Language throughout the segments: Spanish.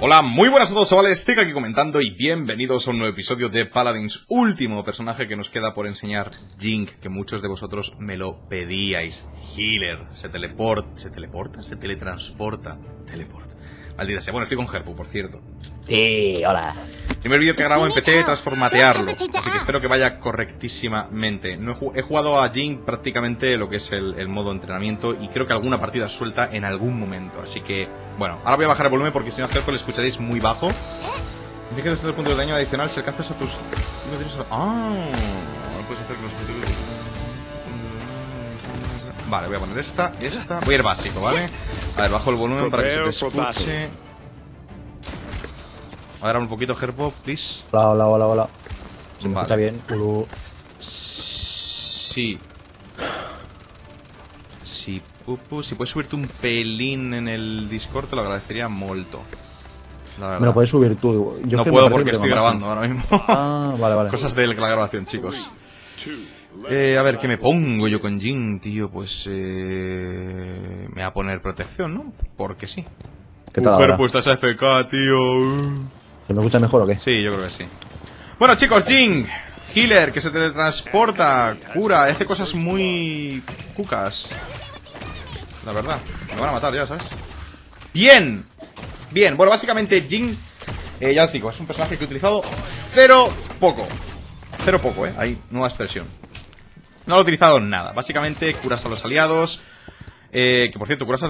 Hola, muy buenas a todos chavales, estoy aquí comentando y bienvenidos a un nuevo episodio de Paladins, último personaje que nos queda por enseñar, Jink, que muchos de vosotros me lo pedíais. Healer, se teleporta, se teleporta, se teletransporta, teleport. Maldita sea, bueno, estoy con Herpu, por cierto. Sí, hola. Primer vídeo que grabo empecé tras formatearlo, así que espero que vaya correctísimamente. No he, he jugado a Jink prácticamente lo que es el, el modo entrenamiento y creo que alguna partida suelta en algún momento, así que, bueno, ahora voy a bajar el volumen porque si no Herpu le escucharéis muy bajo. Dice que desde el punto de daño adicional si alcanzas a tus... no tienes a- Ah, no puedes hacer que los Vale, voy a poner esta, esta... Voy a ir básico, ¿vale? A ver, bajo el volumen para que se te escuche... Ahora un poquito, Herpo, please. Hola, hola, hola, hola. ¿Se me Vale. escucha bien? Ulu. Sí. Sí, Pupu, si puedes subirte un pelín en el Discord te lo agradecería molto. La verdad. Me lo puedes subir tú. Yo no es que puedo porque que estoy grabando ahora mismo. Ah, vale, vale. Cosas de la grabación, chicos. Eh, a ver, ¿qué me pongo yo con Jin, tío? Pues eh, me va a poner protección, ¿no? Porque sí. ¿Qué tal Mujer, ahora? pues estás AFK, tío. ¿Se me escucha mejor o qué? Sí, yo creo que sí. Bueno, chicos, Jing, healer, que se teletransporta, cura, hace cosas muy cucas. La verdad, me van a matar ya, ¿sabes? Bien, bien. Bueno, básicamente Jing, eh, ya os digo, es un personaje que he utilizado cero poco. Cero poco, ¿eh? Ahí, nueva expresión. No lo he utilizado nada. Básicamente curas a los aliados. Eh, que por cierto, curas a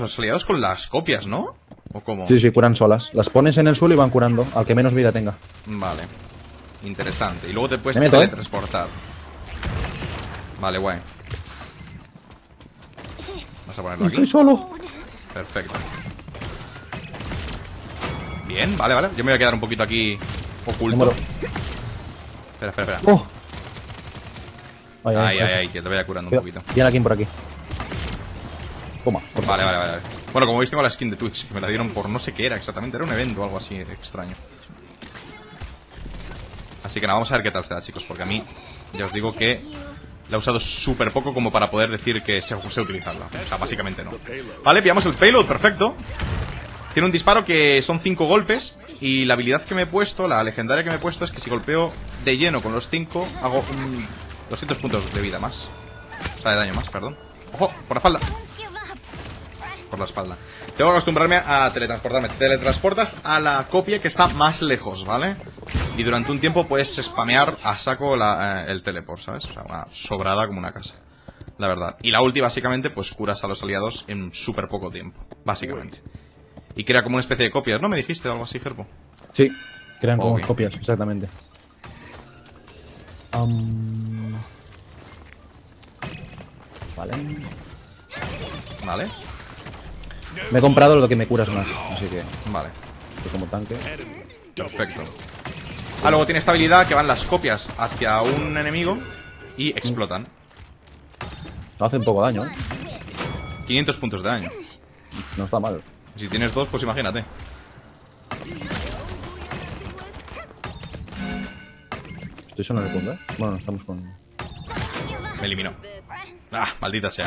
los aliados con las copias, ¿no? ¿O cómo? Sí, sí, curan solas. Las pones en el suelo y van curando, al que menos vida tenga. Vale. Interesante. Y luego te puedes meto, ¿eh? teletransportar. Vale, guay. Vamos a ponerlo aquí. Estoy solo. Perfecto. Bien, vale, vale. Yo me voy a quedar un poquito aquí oculto. Espera, espera, espera. ¡Oh! Ay, Ay, ay, ay, que te vaya curando un poquito. Viene alguien por aquí. Toma. por Vale, vale, vale. vale. Bueno, como veis tengo la skin de Twitch. Me la dieron por no sé qué era exactamente. Era un evento o algo así extraño. Así que nada, vamos a ver qué tal será, chicos. Porque a mí, ya os digo que la he usado súper poco como para poder decir que sé, sé utilizarla. O sea, básicamente no. Vale, pillamos el payload, perfecto. Tiene un disparo que son 5 golpes. Y la habilidad que me he puesto, la legendaria que me he puesto, es que si golpeo de lleno con los 5, hago un 200 puntos de vida más. O sea, de daño más, perdón. ¡Ojo! Por la espalda por la espalda. Tengo que acostumbrarme a teletransportarme. Teletransportas a la copia que está más lejos, ¿vale? Y durante un tiempo puedes spamear a saco la, eh, el teleport, ¿sabes? O sea, una sobrada como una casa. La verdad. Y la ulti, básicamente, pues curas a los aliados en súper poco tiempo. Básicamente. Y crea como una especie de copias, ¿no? ¿Me dijiste algo así, Gerbo? Sí, crean como copias, exactamente. Am, Vale. Vale. Me he comprado lo que me curas más, así que, Vale. que como tanque. Perfecto. Ah, luego tiene esta habilidad que van las copias hacia un enemigo y explotan. No hacen poco daño, ¿eh? 500 puntos de daño. No está mal. Si tienes dos, pues imagínate. Estoy solo punto, ¿eh? Bueno, no estamos con... Me eliminó. Ah, maldita sea.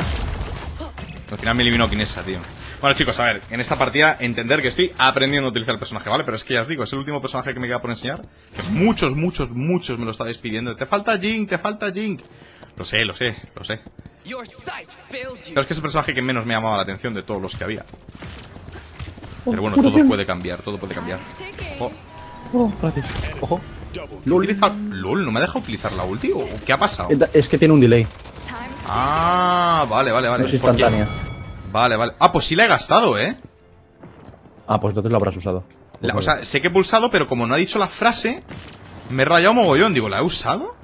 Al final me eliminó Kinesa, tío. Bueno, chicos, a ver, en esta partida entender que estoy aprendiendo a utilizar el personaje, ¿vale? Pero es que ya os digo, es el último personaje que me queda por enseñar. Que muchos, muchos, muchos me lo estáis pidiendo. Te falta Jink, te falta Jink. Lo sé, lo sé, lo sé. Pero es que es el personaje que menos me llamaba la atención de todos los que había. Pero Oh, bueno, todo puede cambiar, todo puede cambiar. Ojo. Oh, gracias. Ojo. Utilizar... LOL, ¿no me ha dejado utilizar la ulti? ¿O qué ha pasado? Es que tiene un delay, Ah, vale, vale, vale. no es ¿Por qué? instantánea. Vale, vale. Ah, pues sí la he gastado, ¿eh? Ah, pues entonces lo habrás usado. La- o sea, sé que he pulsado, pero como no ha dicho la frase, me he rayado mogollón. Digo, ¿la he usado?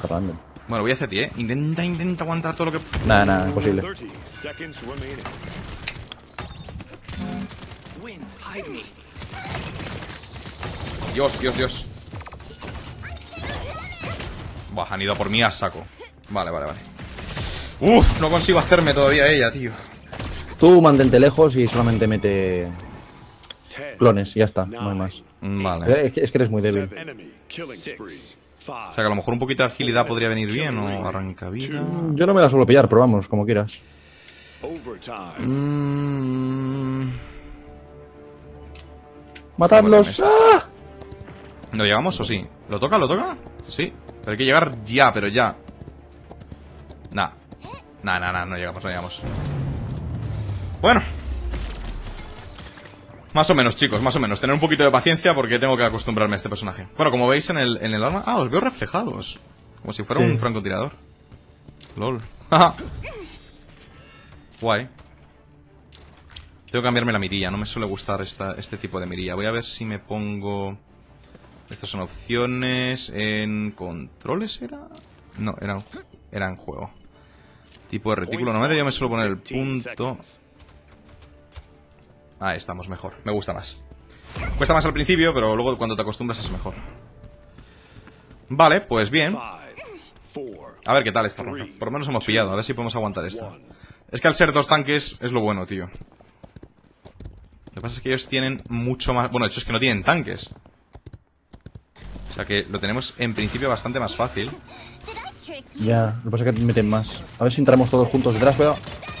Qué random. Bueno, voy hacia ti, ¿eh? Intenta, intenta aguantar todo lo que... Nada, nada, imposible. 30 seconds remaining. Winds, hide me. Dios, Dios, Dios. Buah, han ido a por mí a saco. Vale, vale, vale. Uf, no consigo hacerme todavía ella, tío. Tú mantente lejos y solamente mete clones, y ya está, no hay más. Vale. Eh, Es que, es que eres muy débil. Enemy killing spree. O sea que a lo mejor un poquito de agilidad podría venir bien o arranca vida. Yo no me la suelo pillar, pero vamos, como quieras. Overtime. Mm. ¡Matadlos! Mesa. ¡Ah! ¿No llegamos o sí? ¿Lo toca? ¿Lo toca? Sí. Pero hay que llegar ya, pero ya. Nah. Nah, nah, nah, no llegamos, no llegamos. Bueno. Más o menos, chicos, más o menos. Tener un poquito de paciencia porque tengo que acostumbrarme a este personaje. Bueno, como veis en el, en el arma... Ah, os veo reflejados. Como si fuera Sí. un francotirador. LOL. Guay. Tengo que cambiarme la mirilla. No me suele gustar esta, este tipo de mirilla. Voy a ver si me pongo... Estas son opciones en controles, ¿era? No, era, era en juego. Tipo de retículo. Normalmente yo me suelo poner el 15 punto. Ahí estamos, mejor. Me gusta más. Cuesta más al principio, pero luego cuando te acostumbras es mejor. Vale, pues bien. A ver qué tal esta ronda. Por lo menos hemos pillado. A ver si podemos aguantar esta. Es que al ser dos tanques es lo bueno, tío. Lo que pasa es que ellos tienen mucho más... Bueno, de hecho es que no tienen tanques. O sea que lo tenemos en principio bastante más fácil. Ya, lo que pasa es que meten más. A ver si entramos todos juntos detrás, cuidado. Estoy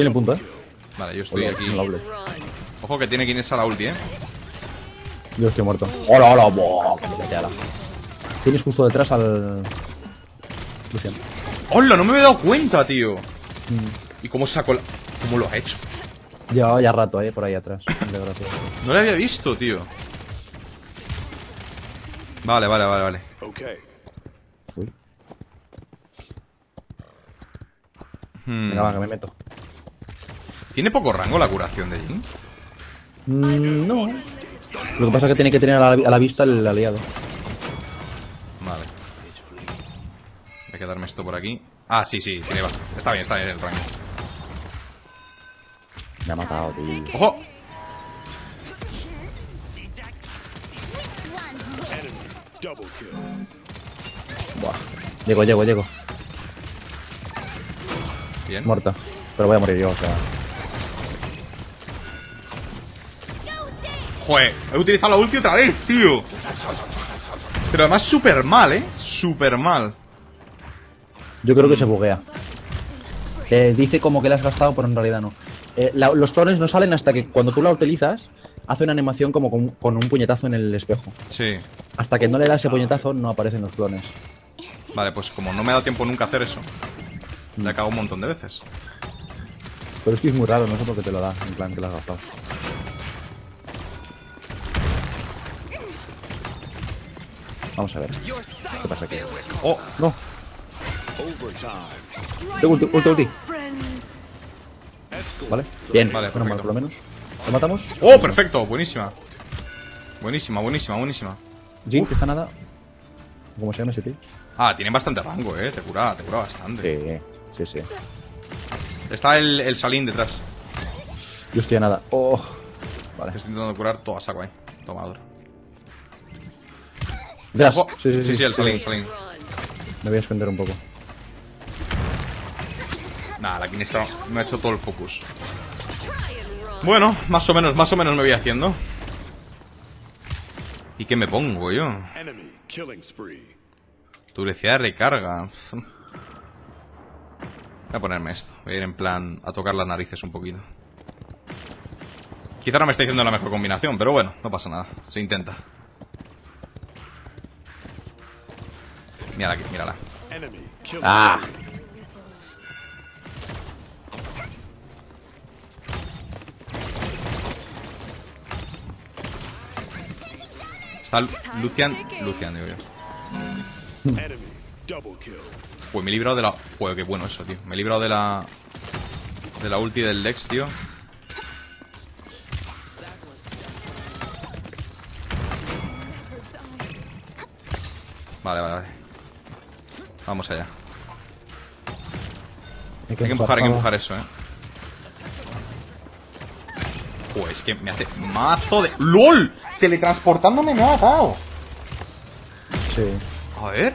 en el punto, eh. Vale, yo estoy Hola, aquí. Ojo que tiene quien es a la ulti, eh. Yo estoy muerto. ¡Hola, hola! ¡Buah! que me mete ala. Tienes justo detrás al. Lucian. ¡Hola! No me había dado cuenta, tío. Mm. ¿Y cómo sacó la... ¿Cómo lo ha hecho? Llevaba ya rato, eh, por ahí atrás. No le había visto, tío. Vale, vale, vale, vale. Okay. Uy. Hmm. Venga, va, que me meto. ¿Tiene poco rango la curación de Jin? Mm, no. Lo que pasa es que tiene que tener a la, a la vista el aliado. Vale. Voy a quedarme esto por aquí. Ah, sí, sí, tiene bastante. Está bien, está bien el rango. Me ha matado, tío. ¡Ojo! Buah. Llego, llego, llego. Bien. Muerta. Pero voy a morir yo, o sea. Joder, he utilizado la ulti otra vez, tío. Pero además súper mal, ¿eh? Súper mal. Yo creo que se buguea. Eh, dice como que la has gastado, pero en realidad no. Eh, la- los clones no salen hasta que cuando tú la utilizas, hace una animación como con, con un puñetazo en el espejo. Sí. Hasta que no le da ese puñetazo, no aparecen los clones. Vale, pues como no me ha dado tiempo nunca a hacer eso, le he cagado un montón de veces. Pero es que es muy raro, no sé por qué te lo da, en plan que lo has gastado. Vamos a ver. ¿Qué pasa aquí? ¡Oh! No, tengo ulti, ulti, ulti. Vale, bien, Vale, bueno, perfecto. por lo menos. ¿Lo matamos? ¡Oh, perfecto! Buenísima. Buenísima, buenísima, buenísima. Jin, que está nada. ¿Cómo se llama ese tío? Ah, tienen bastante rango, eh. Te cura, te cura bastante. Sí, sí, sí. Está el, el salín detrás. Yo estoy a nada. Oh, vale. Te estoy intentando curar todo a saco, eh. Toma, otro. Detrás. Sí, sí, sí. sí, el salín, el salín. Me voy a esconder un poco. Nada, la Kinestra me ha hecho todo el focus. Bueno, más o menos, más o menos me voy haciendo. ¿Y qué me pongo yo? Velocidad de recarga. Voy a ponerme esto. Voy a ir en plan a tocar las narices un poquito. Quizá no me esté diciendo la mejor combinación, pero bueno, no pasa nada. Se intenta. Mírala aquí, mírala. Ah. Está Lu- Lucian. Lucian, digo yo. Enemy double kill. Pues me he librado de la. Joder, qué bueno eso, tío. Me he librado de la. De la ulti del Lex, tío. Vale, vale, vale. Vamos allá. Hay que empujar, hay que empujar eso, eh. Joder, es que me hace mazo de. ¡LOL! Teletransportándome me ha matado. Sí. A ver.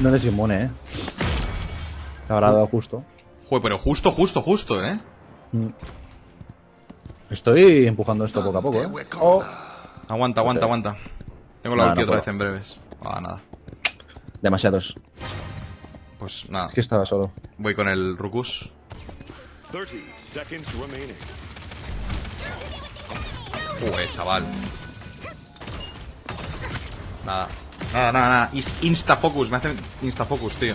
No eres inmune, eh. Te habrá dado justo. Joder, pero justo, justo, justo, eh. Estoy empujando esto poco a poco, eh. Oh, Aguanta, aguanta, aguanta. Tengo la Nah, ulti no otra puedo. vez en breves. Ah, nada. demasiados. Pues nada. Es que estaba solo. Voy con el Rukus. 30 seconds remaining. Joder, chaval. Nada. Nada, nada, nada. Is instafocus. Me hacen instafocus, tío.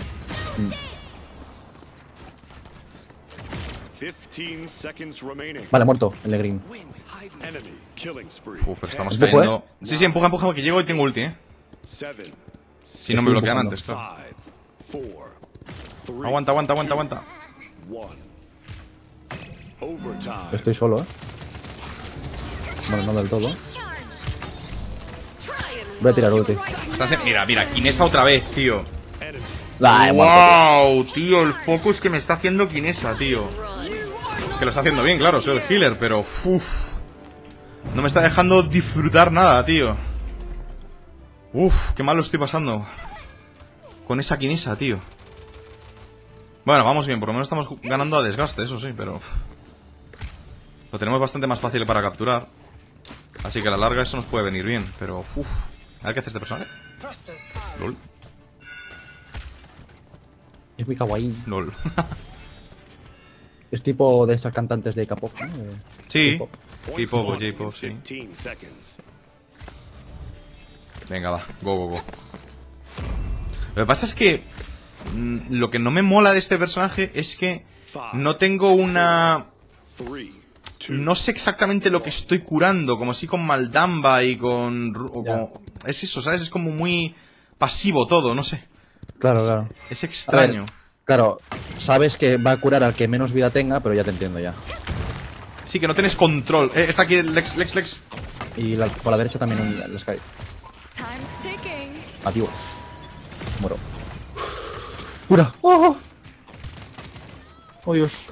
15 seconds remaining. Vale, muerto, el de green. Uf, pero estamos ¿Empujo, cayendo. Sí, sí, empuja, empuja, que llego y tengo ulti, eh. Si no me bloquean antes, claro. Aguanta, aguanta, aguanta, aguanta. Estoy solo, eh. Bueno, no del todo. Voy a tirar ulti. Estás en- Mira, mira, Kinesa otra vez, tío. Enemy. La he muerto, ¡Wow! Tío, el focus que me está haciendo Kinesa, tío. Que lo está haciendo bien, claro, soy el healer, pero. Uf. No me está dejando disfrutar nada, tío. Uf, qué mal lo estoy pasando. Con esa Kinesa, tío. Bueno, vamos bien, por lo menos estamos ganando a desgaste, eso sí, pero. Lo tenemos bastante más fácil para capturar. Así que a la larga eso nos puede venir bien, pero. Uf. A ver qué hace este personaje. LOL. Es muy kawaii. LOL. Es tipo de esas cantantes de K-pop, ¿no? Sí, K-pop. J-pop, sí. 15 seconds. Venga, va, go, go, go. Lo que pasa es que lo que no me mola de este personaje es que no tengo una... No sé exactamente lo que estoy curando, como si con Maldamba y con... Como- Es eso, ¿sabes? Es como muy pasivo todo, no sé. Claro, claro. Es A ver, extraño. claro, sabes que va a curar al que menos vida tenga, pero ya te entiendo ya. Sí, que no tienes control. Eh, está aquí Lex, Lex, Lex. Y la- por la derecha también un, el Sky. Adiós. Muero. ¡Cura! ¡Oh! ¡Oh, Dios!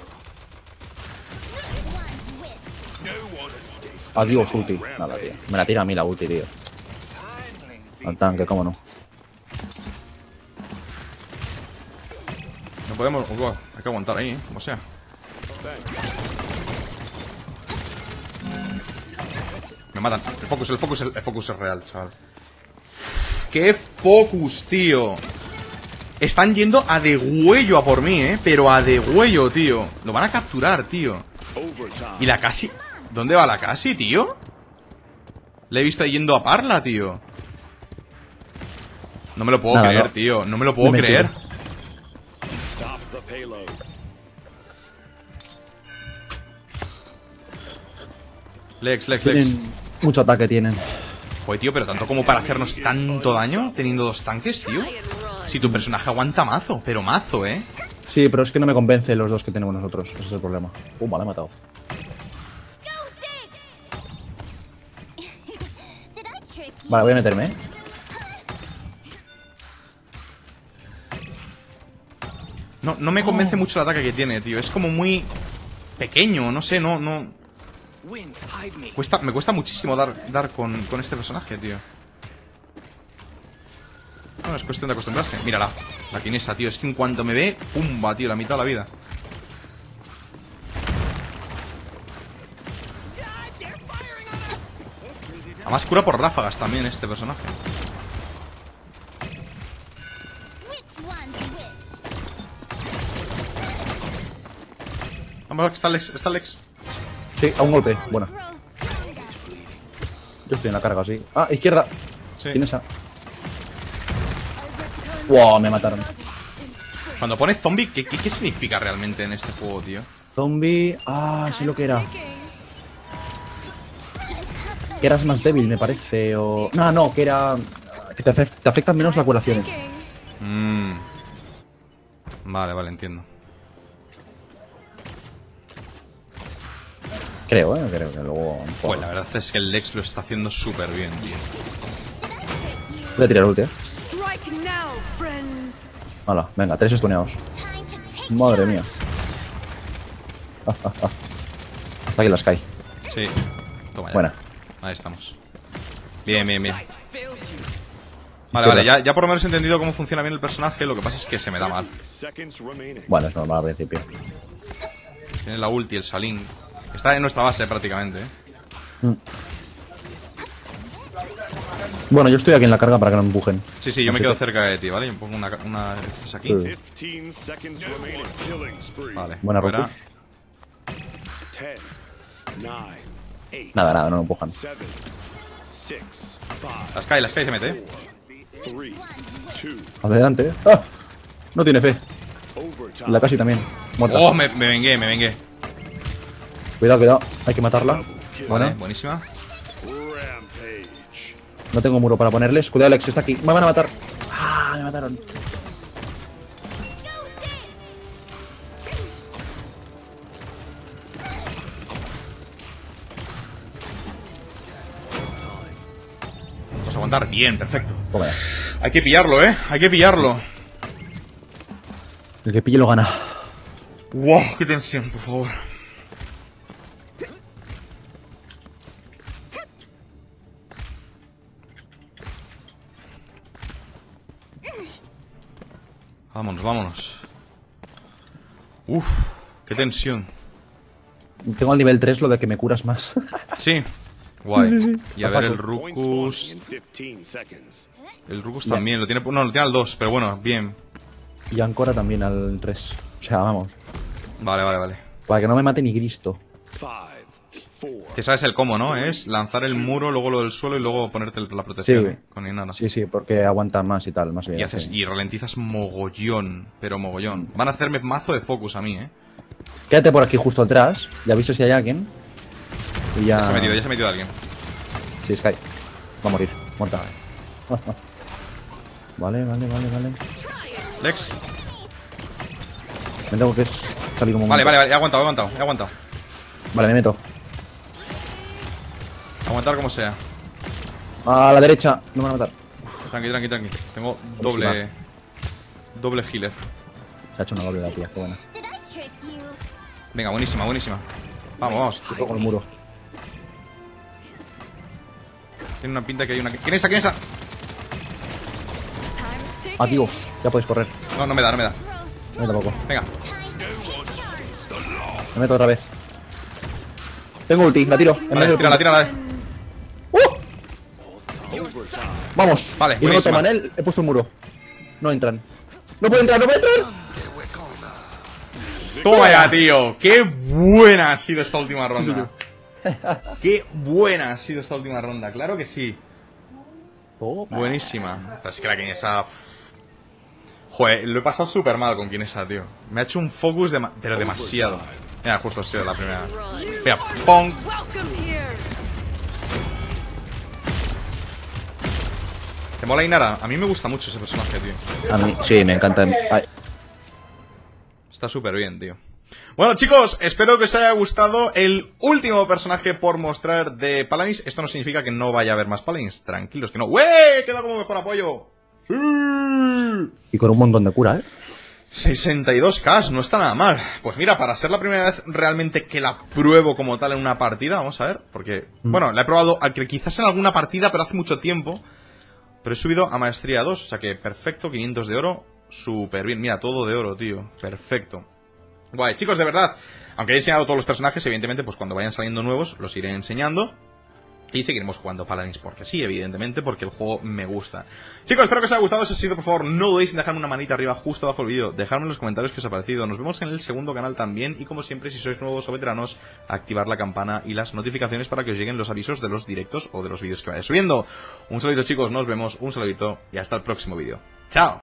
Adiós, ulti. Nada, tío. Me la tira a mí la ulti, tío. Al tanque, cómo no. No podemos... Uah, hay que aguantar ahí, ¿eh? Como sea. Me matan. El focus, el focus, el focus es real, chaval. ¡Qué focus, tío! Están yendo a de huello a por mí, ¿eh? Pero a de huello, tío. Lo van a capturar, tío. ¿Y la casi? ¿Dónde va la casi, tío? Le he visto yendo a Parla, tío. No me lo puedo Nada, creer, no. tío. No me lo puedo Me creer. Lex, Lex, Lex. Tienen mucho ataque, tienen. Joder, tío, pero tanto como para hacernos tanto daño teniendo dos tanques, tío. Si tu personaje aguanta mazo, pero mazo, ¿eh? Sí, pero es que no me convence los dos que tenemos nosotros. Ese es el problema. Uh, vale, he matado. Vale, voy a meterme, ¿eh? No, no me convence mucho el ataque que tiene, tío. Es como muy pequeño, no sé, no, no. Cuesta, me cuesta muchísimo dar, dar con, con este personaje, tío. Bueno, es cuestión de acostumbrarse. Mírala, la kinesa, tío. Es que en cuanto me ve, pumba, tío, la mitad de la vida. Además cura por ráfagas también este personaje. Vamos está Lex, está Lex. Sí, a un golpe. Stronger. yo estoy en la carga, sí. Ah, izquierda. Sí. ¿Quién es esa? Wow, me mataron. Cuando pone zombie, ¿qué, qué, qué significa realmente en este juego, tío? Zombie. Ah, sí lo que era. Que eras más débil, me parece. O. No, no, que era. Que te, afec- te afectan menos las curaciones. Mmm. Vale, vale, entiendo. Creo, eh. Creo que luego. Pues la verdad es que el Lex lo está haciendo súper bien, tío. Voy a tirar ulti, eh. Strike now, friends. Hala, venga, tres estuneados. Madre mía. Ah, ah, ah. Hasta aquí la Sky. Sí. Toma ya. Buena. Ahí estamos. Bien, bien, bien. Vale, vale, ya, ya por lo menos he entendido cómo funciona bien el personaje. Lo que pasa es que se me da mal. Bueno, es normal al principio. Tiene la ulti, el Salín. Está en nuestra base prácticamente, ¿eh? Bueno, yo estoy aquí en la carga para que no me empujen. Sí, sí, yo me quedo que- cerca de ti, ¿vale? Yo pongo una, una de estas aquí. Sí. 15 seconds remaining. Killing spree. Vale. Buena. Rocus. Nada, nada, no lo empujan. La Sky, la Sky se mete, eh. Adelante. ¿eh? ¡Ah! No tiene fe. La casi también. Muerta. Oh, me, me vengué, me vengué. Cuidado, cuidado. Hay que matarla. Vale, Bueno, buenísima. No tengo muro para ponerles. Cuidado, Alex, está aquí. Me van a matar. Ah, me mataron. Vamos a aguantar. Bien, perfecto. Toma ya. Hay que pillarlo, eh. Hay que pillarlo. El que pille lo gana. Wow, qué tensión, por favor. Vámonos, vámonos. Uf, qué tensión. Tengo al nivel 3 lo de que me curas más. Sí, guay. Y a ver el saco. Point Rukus. spawning in 15 seconds. El Rukus también, lo tiene. No, lo tiene al 2, pero bueno, bien. y Ancora también al 3. O sea, vamos. Vale, vale, vale. Para que no me mate ni Cristo. Que sabes el cómo, ¿no? Es lanzar el muro, luego lo del suelo y luego ponerte la protección Sí. con Inara. Sí, sí, porque aguanta más y tal, más bien. Y haces, sí. y ralentizas mogollón, pero mogollón. Van a hacerme mazo de focus a mí, eh. Quédate por aquí justo atrás. Ya aviso si hay alguien. Y ya. Ya se ha metido, ya se ha metido alguien. Sí, Sky. Va a morir. Muerta. Vale, vale, vale, vale. Lex. Me tengo que salir un momento. Vale, vale, vale, he aguantado, he aguantado, he aguantado. Vale, me meto. Aguantar como sea. A la derecha. No me van a matar. Tranqui, tranqui, tranqui. Tengo doble. Doble healer. Se ha hecho una doble la tía. Qué buena. Venga, buenísima, buenísima. Vamos, vamos. Se con el muro. Tiene una pinta que hay una. ¿Quién es esa? ¿Quién es esa? Adiós. Ya podéis correr. No, no me da, no me da. No me tampoco. Venga. Me meto otra vez. Tengo ulti, la tiro. Vale, tírala, tírala. eh. Vamos. Vale, y no toman él. He puesto un muro. No entran. No puede entrar, no puede entrar. Toma ya, tío. Qué buena ha sido esta última ronda. Qué buena ha sido esta última ronda. Claro que sí. Toma. Buenísima. Es que la Kinesa. Joder, lo he pasado súper mal con Kinesa, tío. Me ha hecho un focus, de pero demasiado. Mira, justo ha sido la primera. Mira, pong. ¿Te mola Inara? A mí me gusta mucho ese personaje, tío. A mí, sí, me encanta. Ay, Está súper bien, tío. Bueno, chicos, espero que os haya gustado el último personaje por mostrar de Paladins. Esto no significa que no vaya a haber más Paladins. Tranquilos, que no. ¡Wey! Queda como mejor apoyo. ¡Sí! y con un montón de cura, ¿eh? 62k, no está nada mal. Pues mira, para ser la primera vez realmente que la pruebo como tal en una partida, vamos a ver, porque, bueno, la he probado quizás en alguna partida, pero hace mucho tiempo. Pero he subido a maestría 2, o sea que perfecto, 500 de oro, súper bien. Mira, todo de oro, tío, perfecto. Guay, chicos, de verdad, aunque he enseñado todos los personajes, evidentemente, pues cuando vayan saliendo nuevos, los iré enseñando. Y seguiremos jugando Paladins porque sí, evidentemente, porque el juego me gusta. Chicos, espero que os haya gustado. Si ha sido, por favor, no dudéis en dejarme una manita arriba justo abajo del vídeo. Dejadme en los comentarios qué os ha parecido. Nos vemos en el segundo canal también. Y como siempre, si sois nuevos o veteranos, activar la campana y las notificaciones para que os lleguen los avisos de los directos o de los vídeos que vaya subiendo. Un saludito, chicos. Nos vemos. Un saludito y hasta el próximo vídeo. ¡Chao!